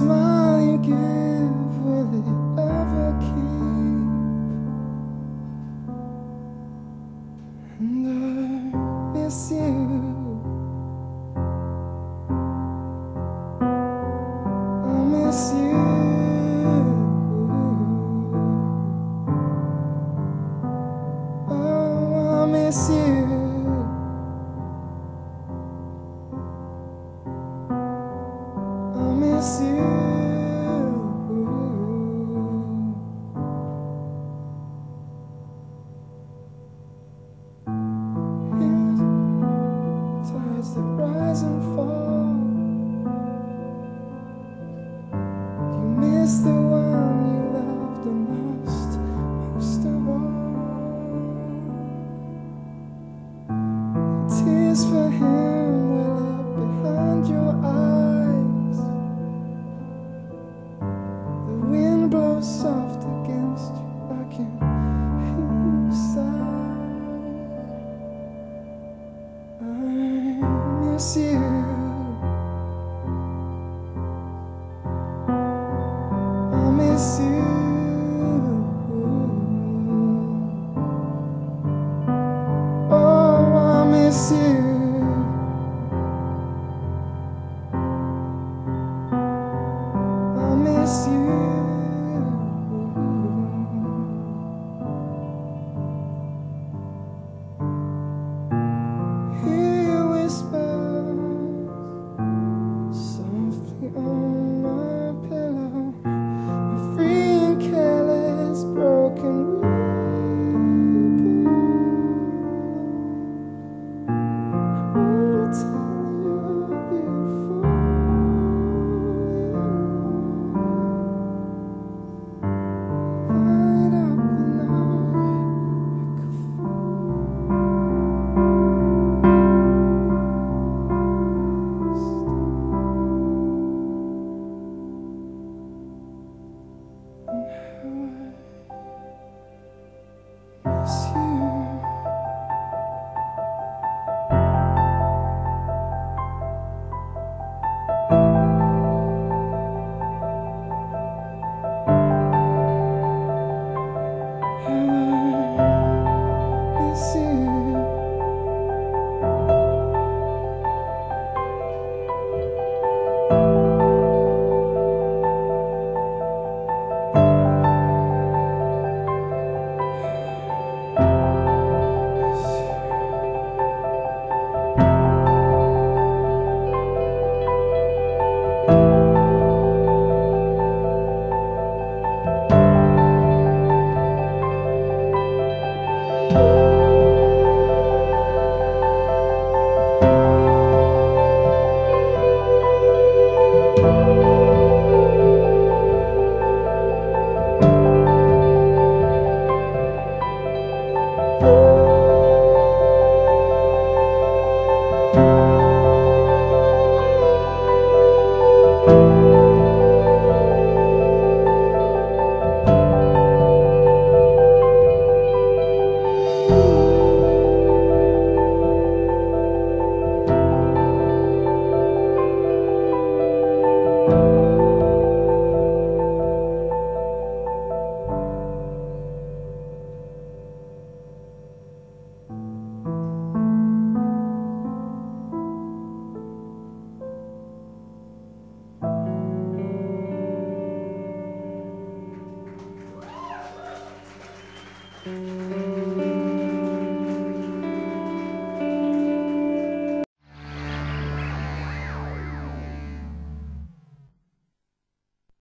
smile you give, will it ever keep? And I miss you. I miss you. Oh, I miss you. miss you. miss you. I miss you. Oh, I miss you. I miss you.